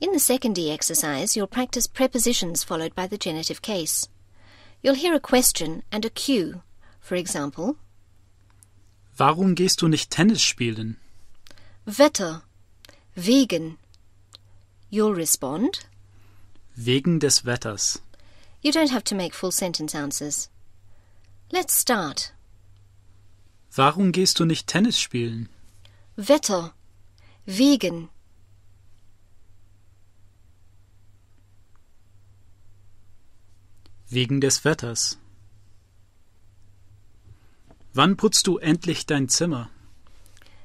In the second E exercise, you'll practice prepositions followed by the genitive case. You'll hear a question and a cue. For example, Warum gehst du nicht Tennis spielen? Wetter, wegen. You'll respond. Wegen des Wetters. You don't have to make full sentence answers. Let's start. Warum gehst du nicht Tennis spielen? Wetter, wegen. Wegen des Wetters. Wann putzt du endlich dein Zimmer?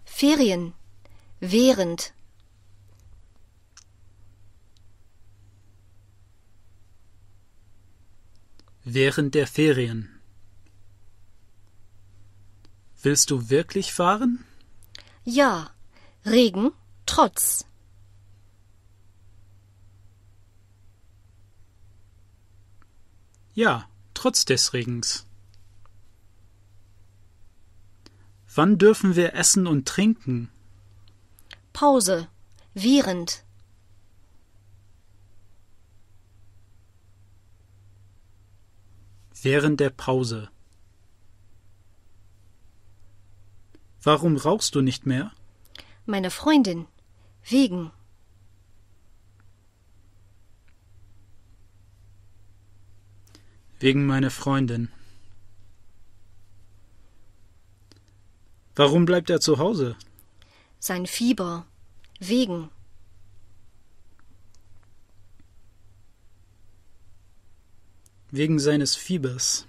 Ferien, während. Während der Ferien. Willst du wirklich fahren? Ja, Regen, trotz. Ja, trotz des Regens. Wann dürfen wir essen und trinken? Pause, während. Während der Pause. Warum rauchst du nicht mehr? Meine Freundin, wegen. Wegen meiner Freundin. Warum bleibt er zu Hause? Sein Fieber, wegen. Wegen seines Fiebers.